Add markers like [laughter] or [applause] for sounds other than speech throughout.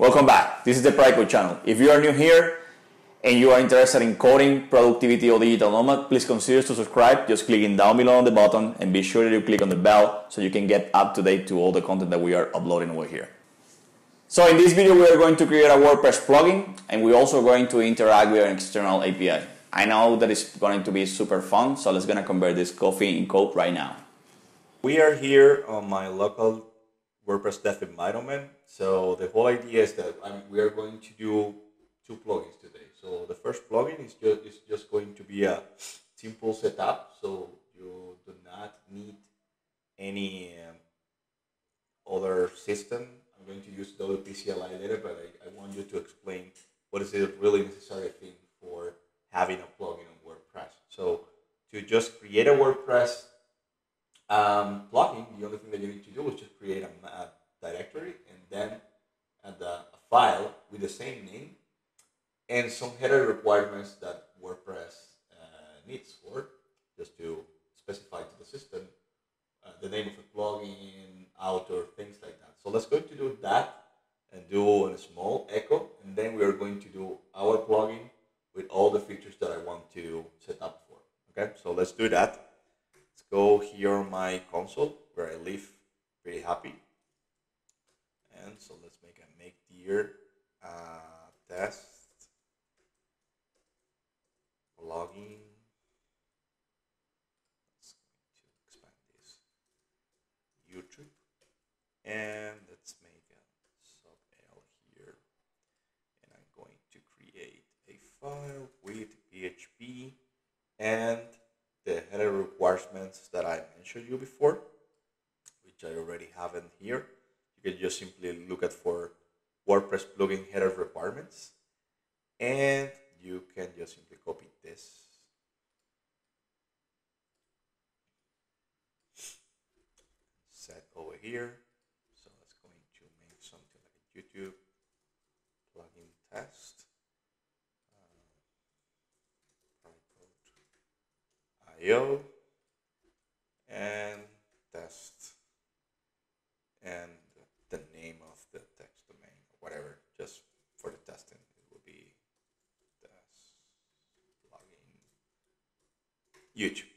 welcome back. This is the Pricode channel. If you are new here and you are interested in coding, productivity, or digital nomad, please consider to subscribe. Just clicking down below on the button and be sure that you click on the bell so you can get up to date to all the content that we are uploading over here. So in this video, we are going to create a WordPress plugin and we're also going to interact with an external API. I know that it's going to be super fun, so let's gonna convert this coffee in code right now. We are here on my local WordPress dev environment. So the whole idea is that I'm, we are going to do two plugins today. So the first plugin is just, is just going to be a simple setup. So you do not need any um, other system. I'm going to use WP CLI later, but I, I want you to explain what is the really necessary thing for having a plugin on WordPress. So to just create a WordPress um, plugin, the only thing that you need to do is just create a, a directory then a, file with the same name and some header requirements that WordPress uh, needs for just to specify to the system uh, the name of the plugin, author, things like that. So let's go to do that and do a small echo and then we are going to do our plugin with all the features that I want to set up for. Okay, so let's do that Let's go here on my console where I live pretty happy. And so let's make a make dear uh, test login. Let's going to expand this YouTube and let's make a sub L here and I'm going to create a file with PHP and the header requirements that I mentioned you before, which I already have in here. You can just simply look at for WordPress plugin header requirements and you can just simply copy this set over here. So let's going to make something like a YouTube plugin test. Io and test. And the name of the text domain whatever just for the testing it will be test plugin. YouTube.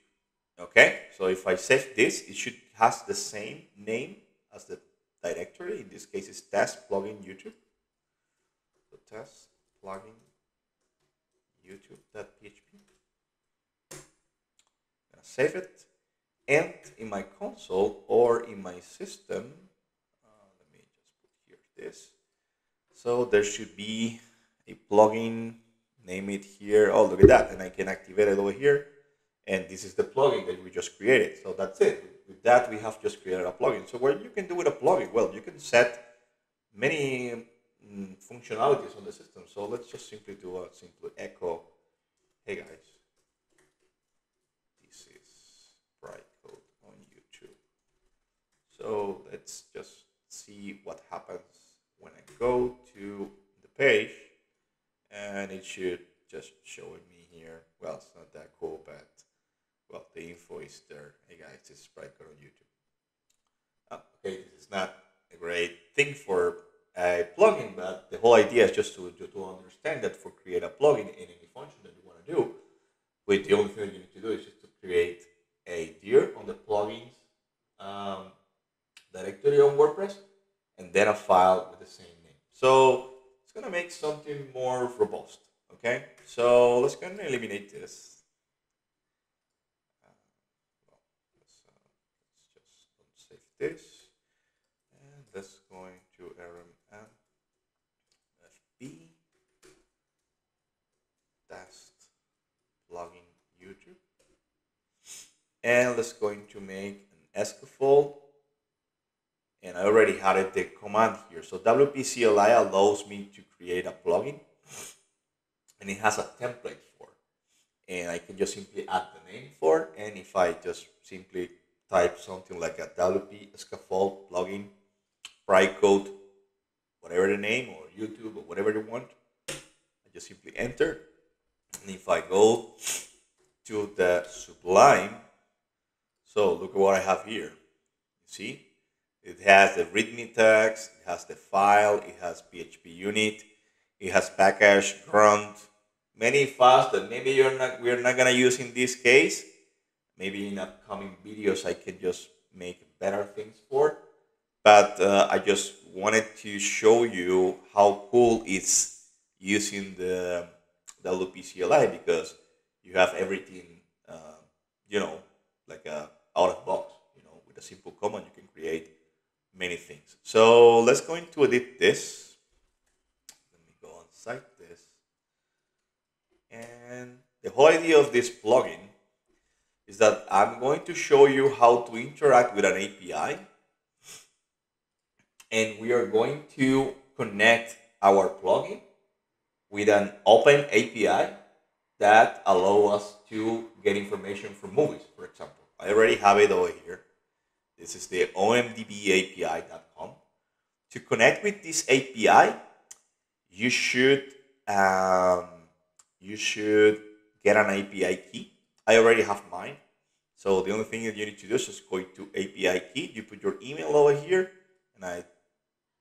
Okay? So if I save this it should has the same name as the directory. In this case is test plugin YouTube. So test plugin YouTube.php save it. And in my console or in my system, uh, let me just put here this. So there should be a plugin, name it here. Oh, look at that. And I can activate it over here. And this is the plugin that we just created. So that's it. With that, we have just created a plugin. So what you can do with a plugin? Well, you can set many mm, functionalities on the system. So let's just simply do a simple echo. Hey guys, So let's just see what happens when I go to the page and it should just show it me here. Well, it's not that cool, but well, the info is there. Hey guys, this is Spriker on YouTube. Oh, okay, this is not a great thing for a plugin, but the whole idea is just to, to, to understand that for create a plugin in any function that you want to do, with the only thing that you need to do is just to create a dir on the plugins um, directory on WordPress and then a file with the same name. So it's going to make something more robust. Okay, so let's go and eliminate this. Uh, well, let's, uh, let's just save this. And let's going to rmm fb test plugin YouTube. And let's going to make an scaffold and I already had the command here. So WP CLI allows me to create a plugin and it has a template for it. and I can just simply add the name for it. and if I just simply type something like a WP scaffold plugin, Pricode, whatever the name or YouTube or whatever you want, I just simply enter and if I go to the Sublime, so look at what I have here. See, It has the README tags, it has the file, it has PHP unit, it has package, grunt, many files that maybe you're not we're not gonna use in this case. Maybe in upcoming videos I can just make better things for. But uh, I just wanted to show you how cool it's using the WP CLI because you have everything, uh, you know, like a out of box. You know, with a simple command you can create many things. So let's go into edit this. Let me go on site this. And the whole idea of this plugin is that I'm going to show you how to interact with an API. And we are going to connect our plugin with an open API that allow us to get information from movies, for example. I already have it over here. This is the omdbapi.com. To connect with this API, you should um, you should get an API key. I already have mine. So the only thing that you need to do is just go to API key. You put your email over here, and I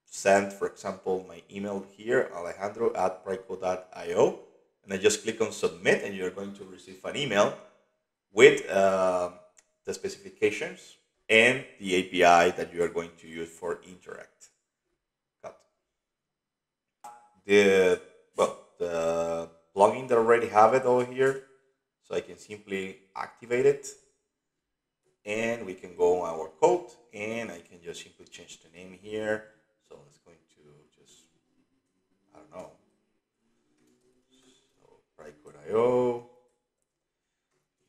send, for example, my email here, alejandro at pricode.io. And I just click on submit, and you're going to receive an email with uh, the specifications and the API that you are going to use for Interact. Cut. The well, the plugin that already have it over here, so I can simply activate it, and we can go on our code, and I can just simply change the name here. So let's going to just I don't know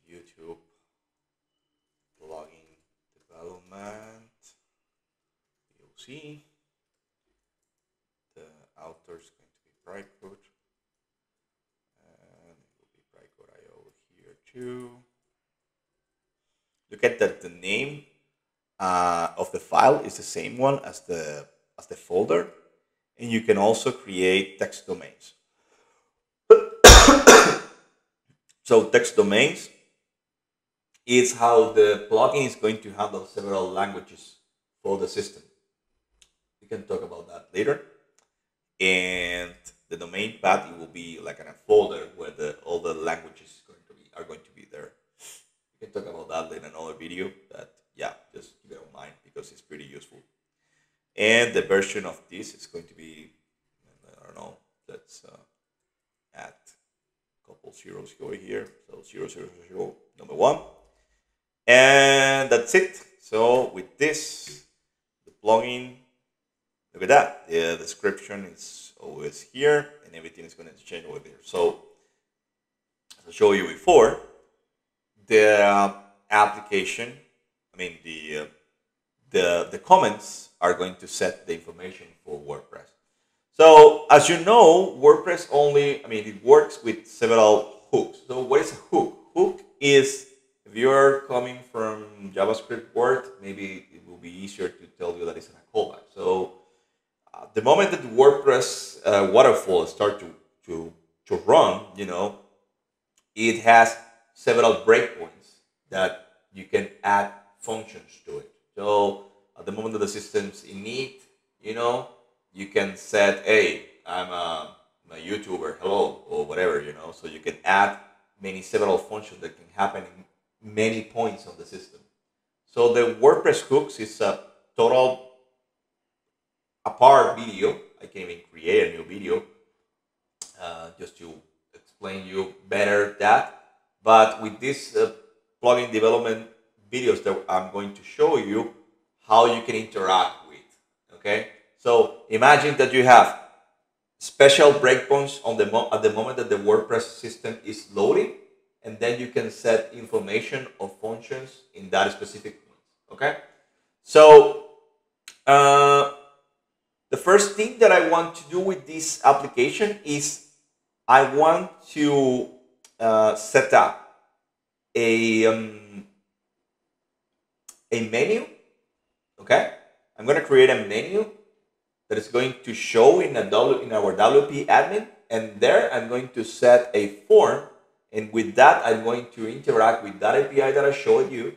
YouTube plugin development. You'll see the author is going to be Pricode. And it will be Pricode.io here too. Look at that the name uh, of the file is the same one as the as the folder. And you can also create text domains. [coughs] so text domains is how the plugin is going to handle several languages for the system. We can talk about that later. And the domain path it will be like in a folder where the all the languages going to be are going to be there. We can talk about that in another video. But yeah, just keep it in mind because it's pretty useful. And the version of this is going to be I don't know. Let's uh, add a couple zeros over here. So zero zero zero number one. And that's it. So with this, the plugin, look at that. The description is always here and everything is going to change over there. So as I showed you before, the application, I mean the, the, the comments are going to set the information for WordPress. So as you know, WordPress only, I mean, it works with several hooks. So what is a hook? Hook is if you're coming from JavaScript world, maybe it will be easier to tell you that it's a callback. So uh, the moment that the WordPress uh, waterfall start to, to, to run, you know, it has several breakpoints that you can add functions to it. So at the moment that the system's in need, you know, you can set, hey, I'm a, I'm a YouTuber, hello, or whatever, you know, so you can add many several functions that can happen many points on the system. So the WordPress hooks is a total apart video. I can even create a new video uh, just to explain you better that. But with this uh, plugin development videos that I'm going to show you how you can interact with. Okay, so imagine that you have special breakpoints on the at the moment that the WordPress system is loading and then you can set information or functions in that specific point. Okay, so uh, the first thing that I want to do with this application is I want to uh, set up a um, a menu. Okay, I'm going to create a menu that is going to show in a w, in our WP admin, and there I'm going to set a form and with that, I'm going to interact with that API that I showed you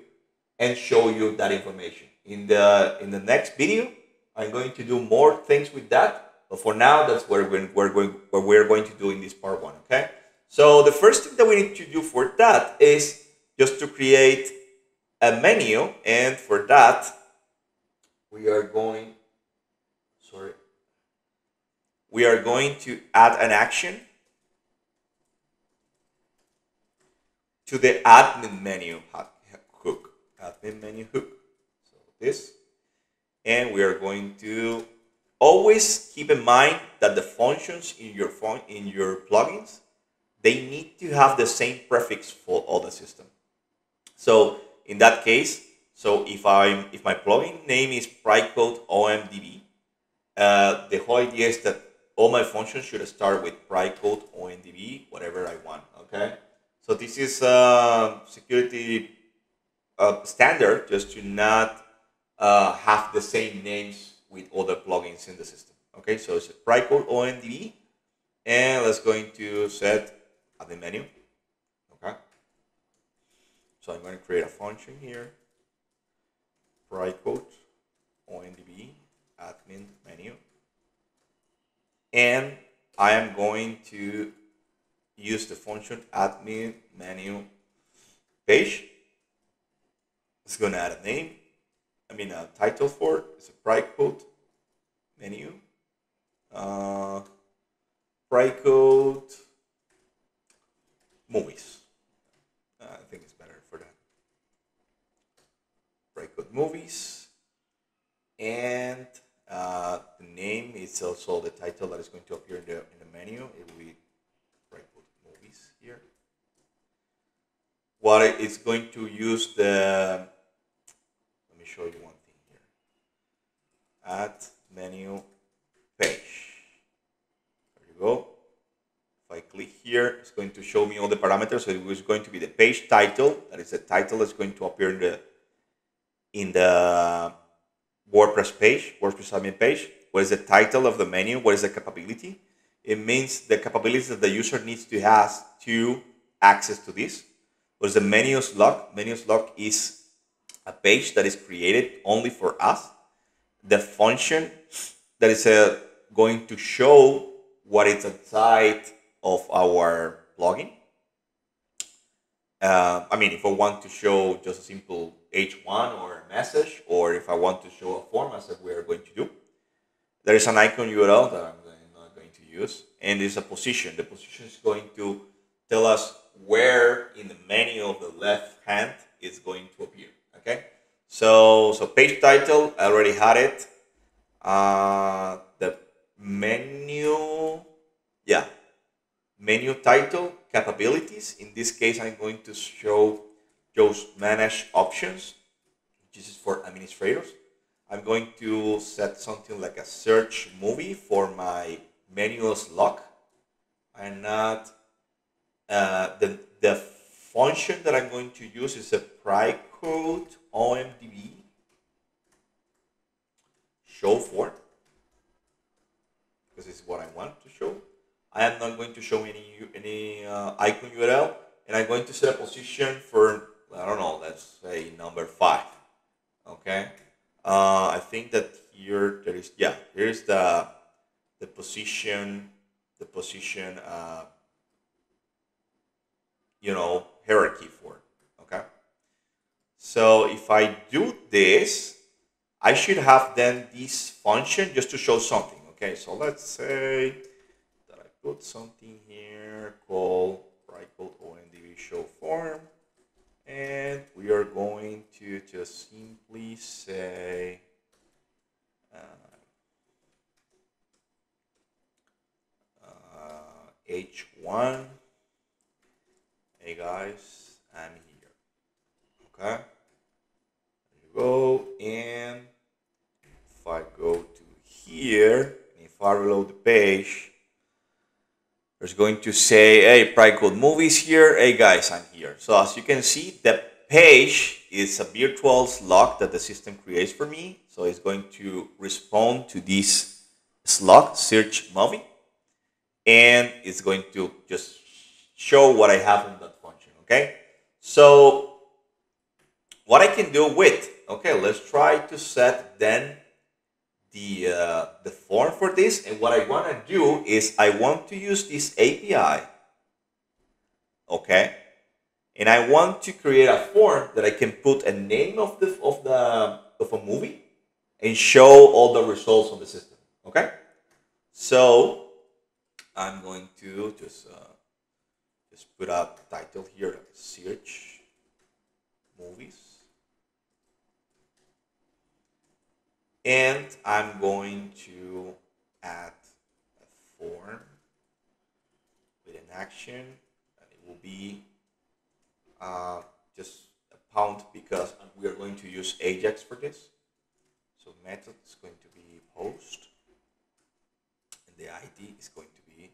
and show you that information. in the in the next video. I'm going to do more things with that, but for now, that's what we're, we're going what we're going to do in this part one. Okay. So the first thing that we need to do for that is just to create a menu, and for that, we are going. Sorry. We are going to add an action to the admin menu hook, admin menu hook. So this, and we are going to always keep in mind that the functions in your phone in your plugins they need to have the same prefix for all the system. So in that case, so if I'm if my plugin name is Pricode OMDB, uh, the whole idea is that all my functions should start with Pricode OMDB, whatever I want. Okay. So this is a security uh, standard just to not uh, have the same names with other plugins in the system. Okay, so it's a Pricode OMDB, and let's go into set admin menu. Okay, so I'm going to create a function here. Pricode OMDB admin menu, and I am going to use the function admin menu page. It's going to add a name, I mean a title for it. It's a Pricode menu. Uh, Pricode movies. Uh, I think it's better for that. Pricode movies. And uh, the name is also the title that is going to appear in the, in the menu. It will be here. What it's going to use the, let me show you one thing here. Add menu page. There you go. If I click here, it's going to show me all the parameters. So it was going to be the page title. That is the title that's going to appear in the in the WordPress page, WordPress admin page. What is the title of the menu? What is the capability? it means the capabilities that the user needs to have to access to this. Because the menu slug, menu slug is a page that is created only for us. The function that is uh, going to show what is inside of our plugin. Uh, I mean, if I want to show just a simple H1 or a message, or if I want to show a format that we are going to do, there is an icon URL that I'm not going to use, and there's a position. The position is going to tell us where in the menu of the left hand it's going to appear. Okay, so so page title I already had it. Uh, the menu, yeah, menu title capabilities. In this case, I'm going to show those manage options. This is for administrators. I'm going to set something like a search movie for my menu slug and not uh, the, the function that I'm going to use is a Pricode OMDB show for. Because it's what I want to show. I am not going to show any any uh, icon URL and I'm going to set a position for I don't know let's say number five. Okay? Uh, I think that here there is yeah here's the the position, the position, uh, you know, hierarchy for. Okay. So if I do this, I should have then this function just to show something. Okay. So let's say that I put something here called Pricode OMDB show form. And we are going to just simply say, uh, H1. Hey guys, I'm here. Okay. You go. And if I go to here, if I reload the page, there's going to say, hey, Pricode Movies here. Hey guys, I'm here. So as you can see, the page is a virtual slot that the system creates for me. So it's going to respond to this slot, search movie and it's going to just show what I have in that function, okay? So what I can do with Okay, let's try to set then the, uh, the form for this. And what I want to do is I want to use this API. Okay. And I want to create a form that I can put a name of the, of the, of a movie and show all the results on the system. Okay. So I'm going to just, uh, just put a title here, like search movies. and I'm going to add a form with an action and it will be uh, just a pound because we are going to use Ajax for this so method is going to be post and the ID is going to be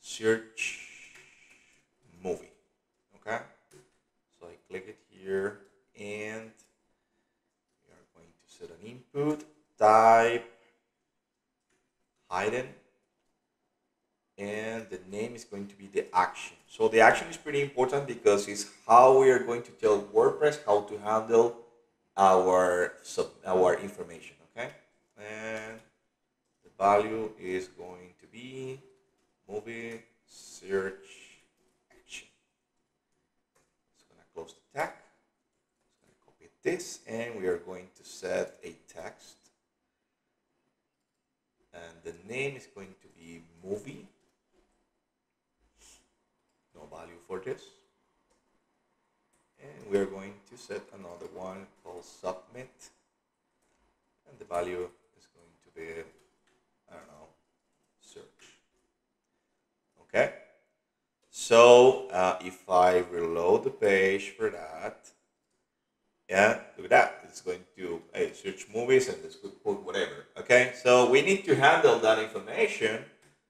search movie okay? So I click it here and we are going to set an input type hidden and the name is going to be the action. So the action is pretty important because it's how we are going to tell wordpress how to handle our sub our information okay? And the value is going to be movie search action it's going to close the tag this and we are going to set a text. And the name is going to be movie. No value for this. And we are going to set another one called submit. And the value is going to be I don't know search. Okay? So uh, if I reload the page for that yeah, look at that. It's going to hey, search movies and going to put whatever. Okay, so we need to handle that information.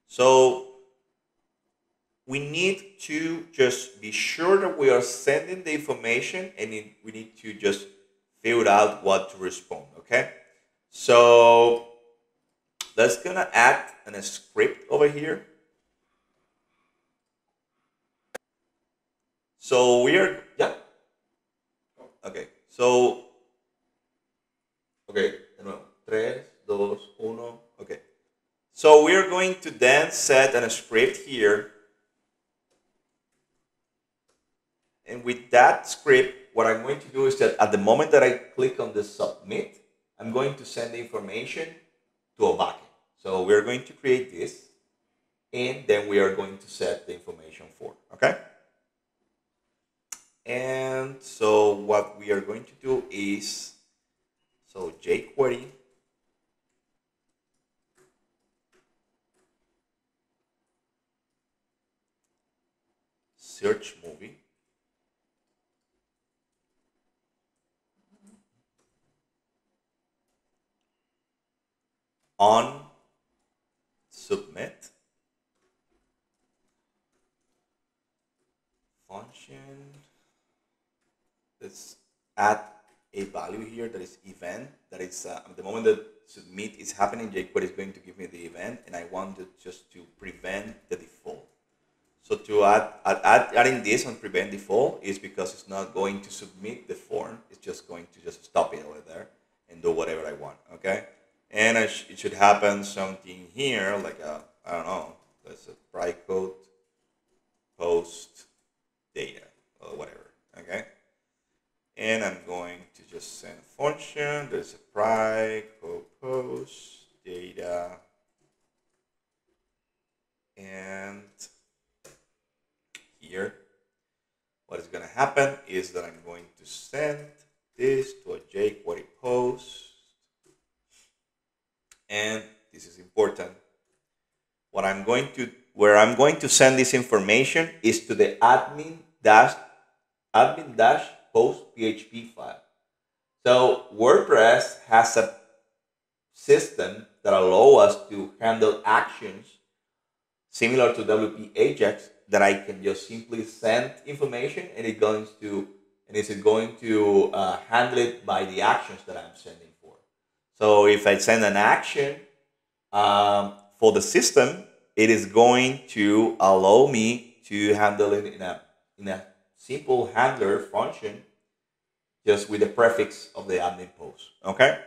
So we need to just be sure that we are sending the information and it, we need to just figure out what to respond. Okay, so let's gonna add a script over here. So we are yeah. Okay. So, okay, de nuevo. 3, 2, 1, okay. So we're going to then set a script here. And with that script, what I'm going to do is that at the moment that I click on the submit, I'm going to send the information to a backend. So we're going to create this, and then we are going to set the information for, okay? And so what we are going to do is, so jQuery search movie. On submit. Function add a value here that is event that is uh, the moment that submit is happening jQuery is going to give me the event and I wanted just to prevent the default. So to add, add, add adding this on prevent default is because it's not going to submit the form it's just going to just stop it over there and do whatever I want okay? And sh it should happen something here like a I don't know let's a try code post data or whatever okay and I'm going to just send a function. There's a pry, post, data, and here, what is going to happen is that I'm going to send this to a jQuery post, and this is important. What I'm going to, where I'm going to send this information is to the admin dash, admin dash post PHP file. So WordPress has a system that allow us to handle actions similar to WP Ajax that I can just simply send information and it goes to and it's going to uh, handle it by the actions that I'm sending for. So if I send an action um, for the system, it is going to allow me to handle it in a in a simple handler function just with the prefix of the admin post. Okay.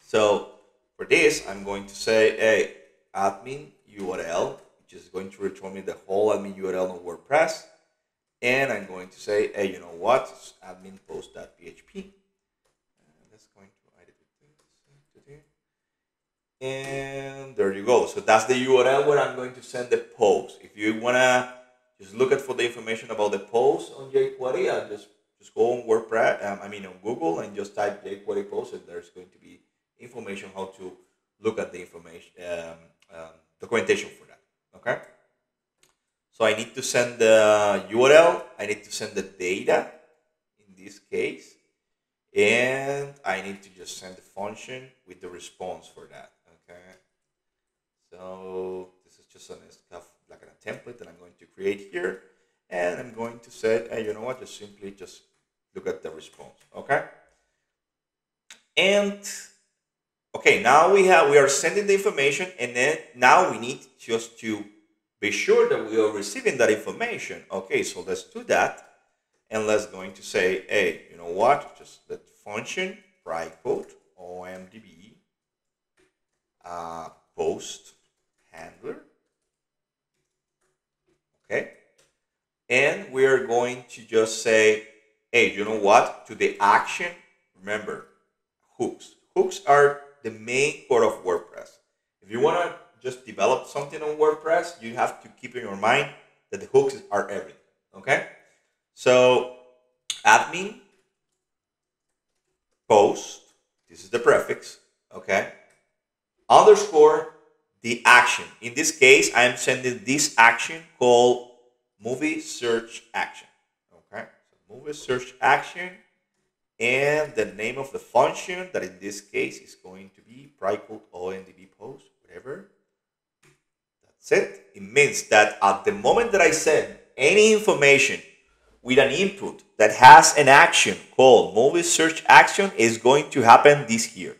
So for this, I'm going to say, hey, admin URL, which is going to return me the whole admin URL on WordPress. And I'm going to say, hey, you know what? It's admin post.php. To. And there you go. So that's the URL where I'm going to send the post. If you wanna just look at for the information about the post on jQuery, I just just go on WordPress. Um, I mean on Google and just type jQuery post, and there's going to be information how to look at the information um, um, documentation for that. Okay. So I need to send the URL. I need to send the data in this case, and I need to just send the function with the response for that. Okay. So this is just an like a template that I'm going to create here, and I'm going to say, hey, you know what? Just simply just look at the response. Okay. And okay, now we have we are sending the information, and then now we need just to be sure that we are receiving that information. Okay, so let's do that. And let's going to say, hey, you know what? Just that function, quote, OMDB, uh, post handler. Okay. And we're going to just say, hey, you know what? To the action, remember, hooks. Hooks are the main core of WordPress. If you want to just develop something on WordPress, you have to keep in your mind that the hooks are everything. Okay? So admin post, this is the prefix, okay? Underscore the action. In this case, I am sending this action called movie search action. Okay, so movie search action and the name of the function that in this case is going to be called OMDB post, whatever. That's it. It means that at the moment that I send any information with an input that has an action called movie search action is going to happen this here.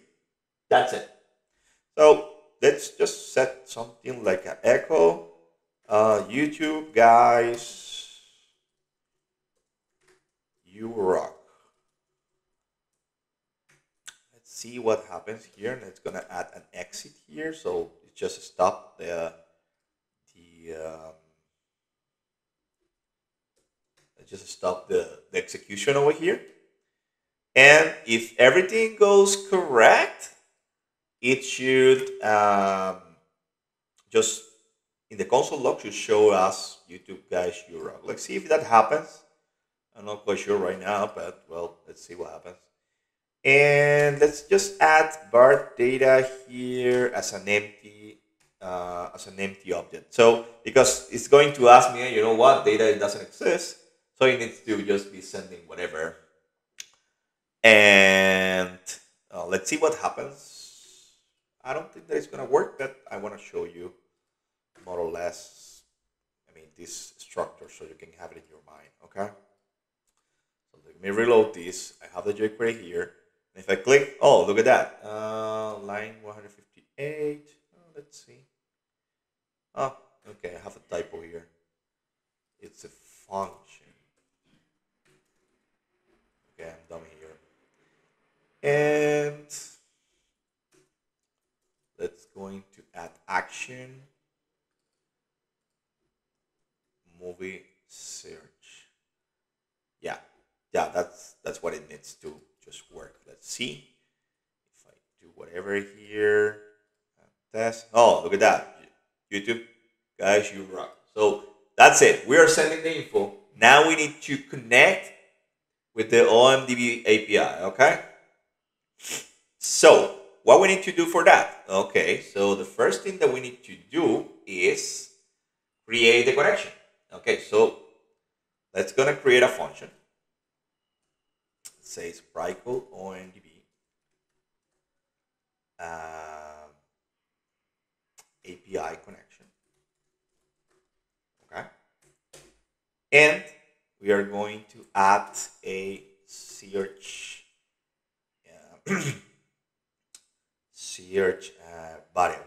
That's it. So let's just set something like an echo. Uh, YouTube guys, you rock. Let's see what happens here. And it's gonna add an exit here, so it just stop the the um, just stop the, the execution over here. And if everything goes correct, it should um, just in the console log should show us YouTube guys URL. Let's see if that happens. I'm not quite sure right now, but well, let's see what happens. And let's just add bar data here as an empty uh, as an empty object. So because it's going to ask me, you know what, data doesn't exist, so it needs to just be sending whatever. And uh, let's see what happens. I don't think that it's gonna work, but I want to show you more or less. I mean, this structure so you can have it in your mind. Okay. So let me reload this. I have the jQuery here. And if I click, oh, look at that. Uh, line 158. Oh, let's see. Oh, okay, I have a typo here. It's a function. Okay, I'm done here. And going to add action movie search. Yeah, yeah, that's that's what it needs to just work. Let's see if I do whatever here. Test. Oh, look at that. YouTube, guys, you rock. So that's it. We are sending the info. Now we need to connect with the OMDB API, okay? So what we need to do for that? Okay, so the first thing that we need to do is create the connection. Okay, so let's gonna create a function. It says Pricode OMDB um, API connection. Okay, and we are going to add a search uh, [clears throat] search uh, variable.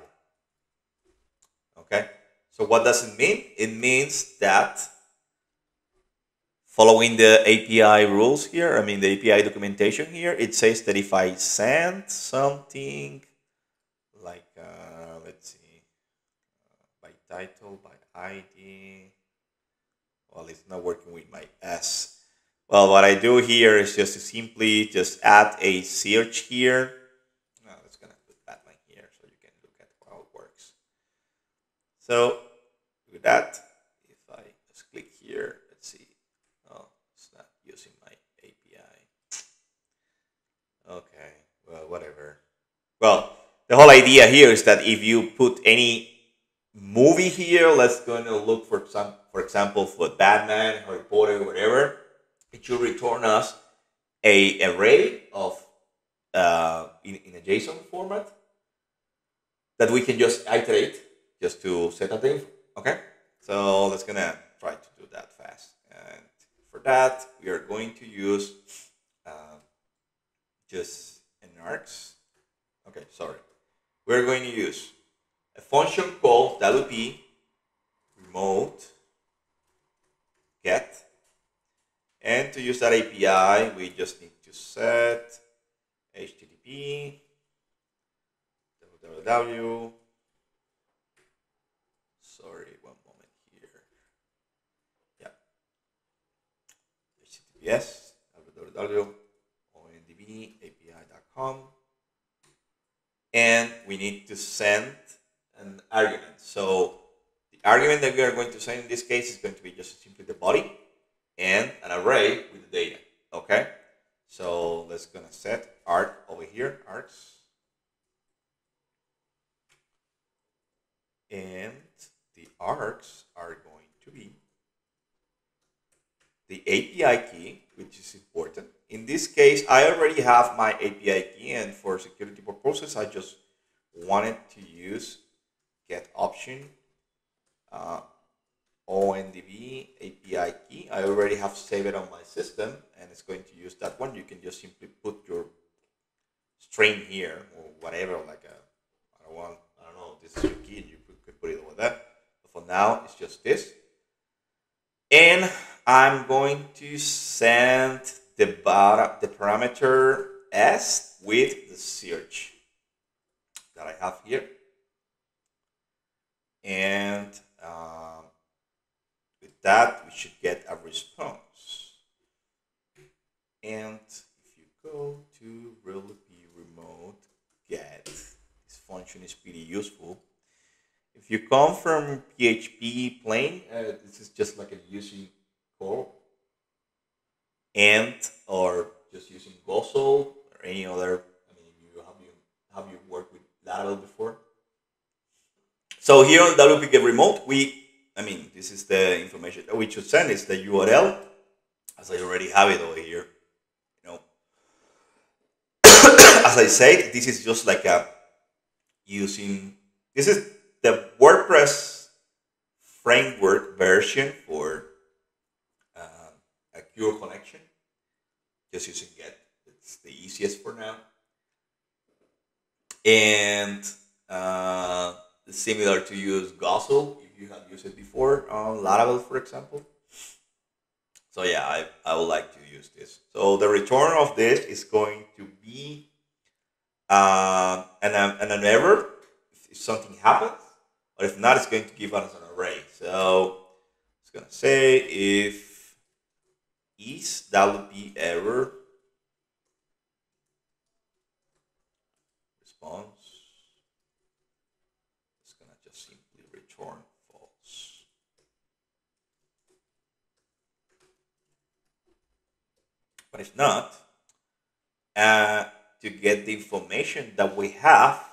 Okay, so what does it mean? It means that following the API rules here, I mean the API documentation here, it says that if I send something like, uh, let's see, by title, by ID, well, it's not working with my S. Well, what I do here is just to simply just add a search here. No, it's gonna put Batman here so you can look at how it works. So with that, if I just click here, let's see. Oh, it's not using my API. Okay, well, whatever. Well, the whole idea here is that if you put any movie here, let's go and look for some, for example, for Batman, Harry Potter, whatever it should return us a array of uh, in, in a JSON format that we can just iterate just to set the info. Okay, so let's gonna try to do that fast. And for that, we are going to use uh, just an args. Okay, sorry. We're going to use a function called wp remote get and to use that API, we just need to set HTTP www. Sorry, one moment here. Yeah. HTTPS www.omdbapi.com. And we need to send an argument. So the argument that we are going to send in this case is going to be just simply the body and an array with the data. Okay, so let's gonna set art over here, arts, and the args are going to be the API key, which is important. In this case, I already have my API key, and for security purposes, I just wanted to use get option uh, OMDB API key. I already have saved it on my system and it's going to use that one. You can just simply put your string here or whatever, like a, I don't want, I don't know, this is your key, and you could put it over there. But for now, it's just this. And I'm going to send the, bar, the parameter s with the search that I have here. And um, with that, we should get a response. And if you go to realp remote get, this function is pretty useful. If you come from PHP plain, uh, this is just like a using call and or just using Guzzle or any other. I mean, you have you have you worked with Laravel before? So here on WP Remote, we I mean, this is the information that we should send. Is the URL, as I already have it over here. You know, [coughs] as I said, this is just like a using. This is the WordPress framework version for uh, a Cure connection. Just using Get. It's the easiest for now. And uh, similar to use Guzzle if you have used it before on Laravel, for example. So yeah, I, I would like to use this. So the return of this is going to be uh, an, an, an error if something happens, or if not, it's going to give us an array. So it's going to say if is WP error response It's going to just simply return false. But if not, uh, to get the information that we have,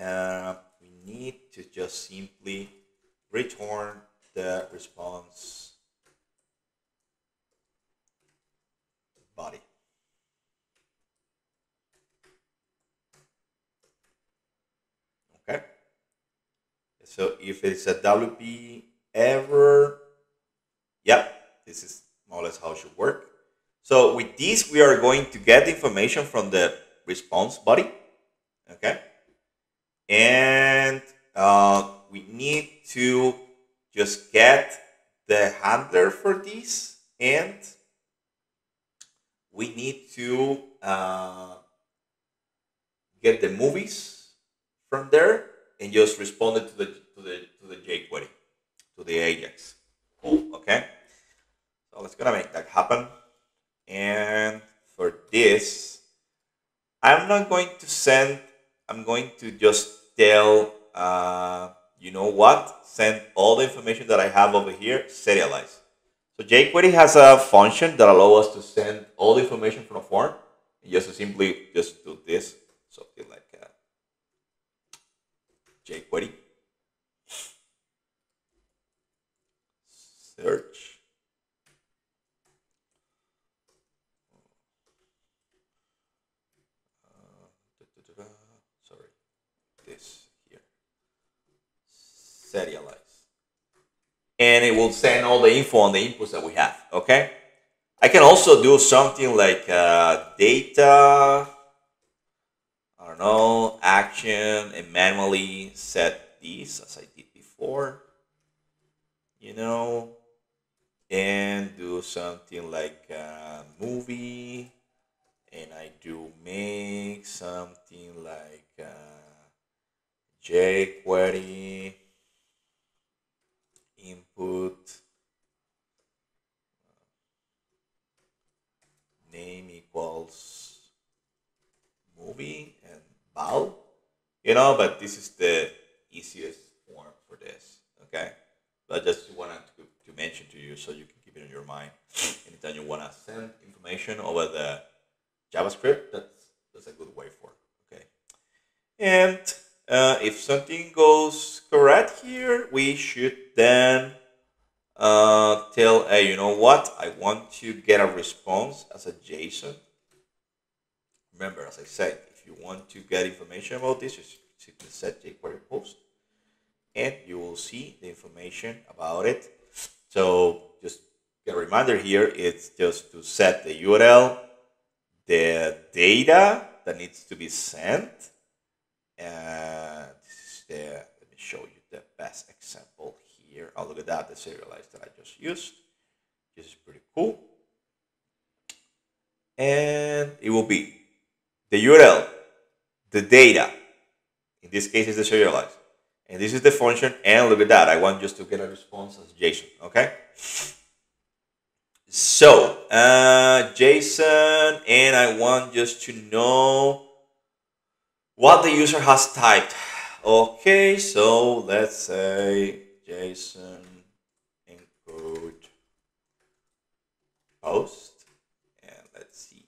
uh, we need to just simply return the response body. Okay. So if it's a WP error, yep, this is more or less how it should work. So with this, we are going to get information from the response body, okay? And uh, we need to just get the handler for this. and we need to uh, get the movies from there and just respond it to the to the to the jQuery, to the Ajax. Cool. Okay. So let's gonna make that happen. And for this, I'm not going to send. I'm going to just tell. Uh, you know what? Send all the information that I have over here. Serialize. So jQuery has a function that allows us to send all the information from a form. just to simply just do this, something like uh, jQuery. Search. Uh, sorry, this. Serialize and it will send all the info on the inputs that we have, okay? I can also do something like uh, data, I don't know, action, and manually set these as I did before, you know, and do something like a movie, and I do make something like uh, jQuery input name equals movie and val you know but this is the easiest form for this okay? But just wanted to, to mention to you so you can keep it in your mind. Anytime you want to send information over the javascript that's that's a good way for okay? And uh, if something goes correct here, we should then uh, tell, hey, you know what? I want to get a response as a JSON. Remember, as I said, if you want to get information about this, you simply set jQuery post and you will see the information about it. So just a reminder here, it's just to set the URL, the data that needs to be sent, and this is the, let me show you the best example here. Oh, look at that, the serialize that I just used. This is pretty cool. And it will be the URL, the data, in this case is the serialize. And this is the function, and look at that, I want just to get a response as JSON, okay? So, uh, JSON, and I want just to know what the user has typed. Okay, so let's say JSON encode post. And let's see.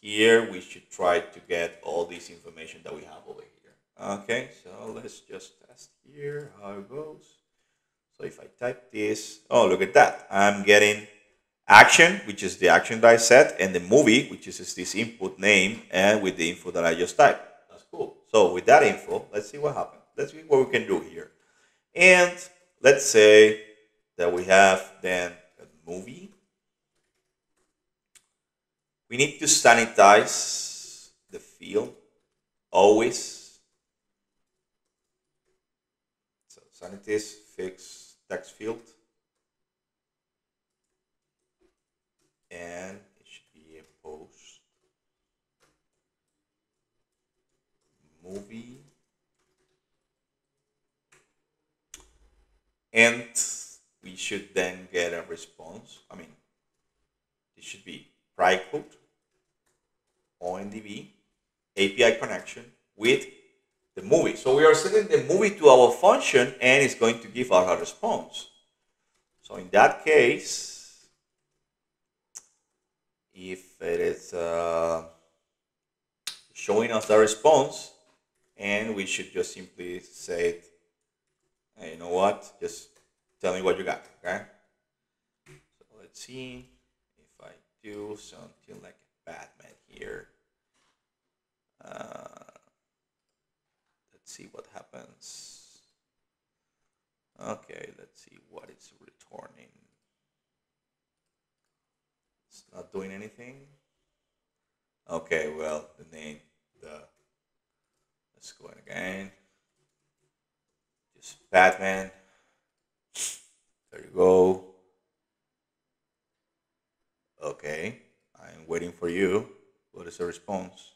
Here we should try to get all this information that we have over here. Okay, so let's just test here how it goes. So if I type this, oh, look at that. I'm getting action, which is the action that I set, and the movie, which is this input name, and with the info that I just typed. So with that info, let's see what happens. Let's see what we can do here. And let's say that we have then a movie. We need to sanitize the field always. So sanitize fix text field. And movie and we should then get a response. I mean, it should be try code, OMDB, API connection with the movie. So we are sending the movie to our function and it's going to give us a response. So in that case, if it is uh, showing us the response, and we should just simply say, hey, you know what, just tell me what you got, okay? So let's see if I do something like Batman here. Uh, let's see what happens. Okay, let's see what it's returning. It's not doing anything. Okay, well, the name, Let's go in again. Just Batman. There you go. Okay, I'm waiting for you. What is the response?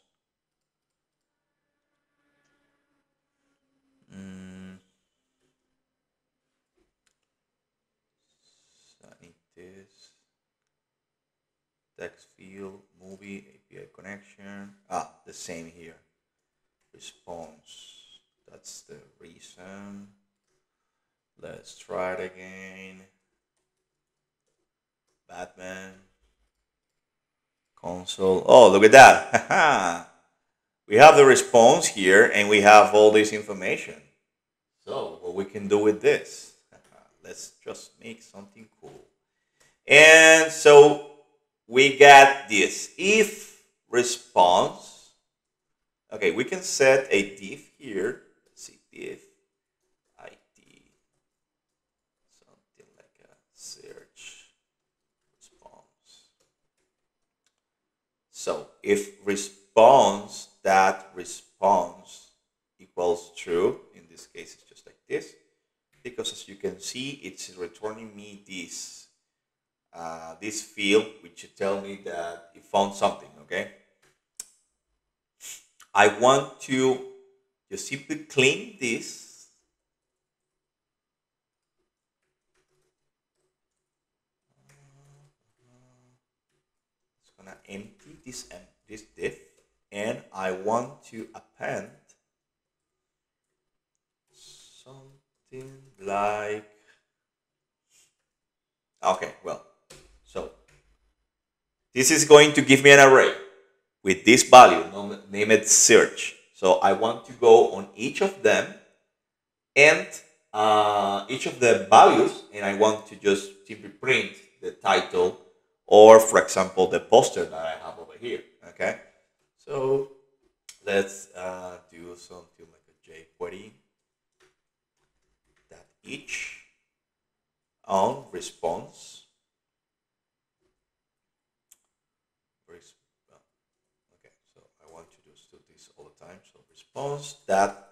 Mm. Sanitas. Text field, movie, API connection. Ah, the same here. Response. That's the reason. Let's try it again. Batman. Console. Oh, look at that. [laughs] we have the response here and we have all this information. So, what we can do with this? [laughs] Let's just make something cool. And so we got this if response. Okay, we can set a div here. Let's see, div ID, something like a search response. So if response that response equals true, in this case it's just like this, because as you can see, it's returning me this uh, this field, which tell me that it found something, okay? I want to just simply clean this. It's gonna empty this and this div, and I want to append something like okay, well, so this is going to give me an array with this value, name it search. So I want to go on each of them and uh, each of the values, and I want to just simply print the title or, for example, the poster that I have over here. Okay, so let's uh, do something like a jQuery that each on response response that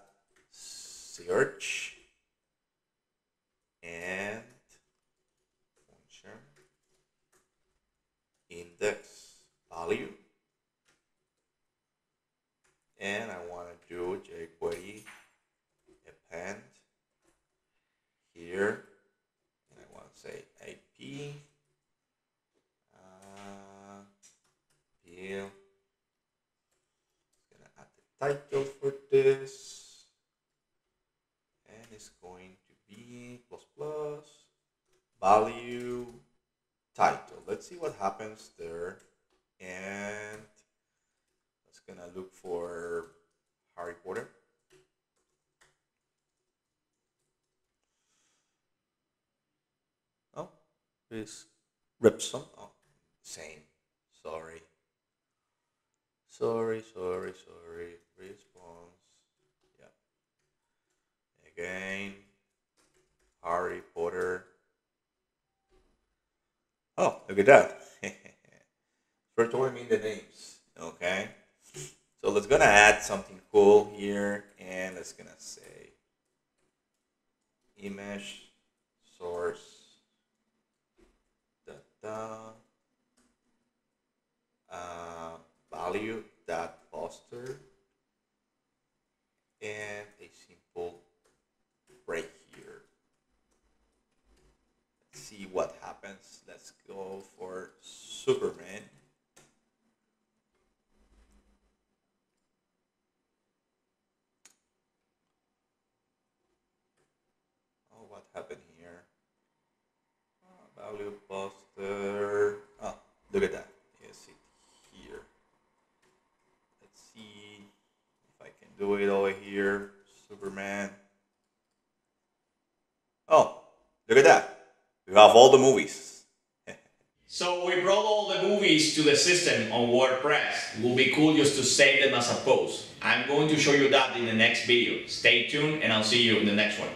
search and function index value and I want to do jQuery append here and I want to say AP uh, title for this and it's going to be plus plus value title let's see what happens there and it's gonna look for Harry Potter oh is Ripson oh same sorry sorry sorry sorry response. Yeah. Again, Harry Potter. Oh, look at that. [laughs] Returning me the names. Okay. So let's gonna add something cool here and let's gonna say image source data uh, value dot poster and a simple break see what happens. Let's go for Superman. Oh, what happened here? Oh, value poster. Oh, look at that. Yes, it here. Let's see if I can do it over here. Superman. Oh, look at that. We have all the movies. [laughs] so we brought all the movies to the system on WordPress. It will be cool just to save them as a post. I'm going to show you that in the next video. Stay tuned and I'll see you in the next one.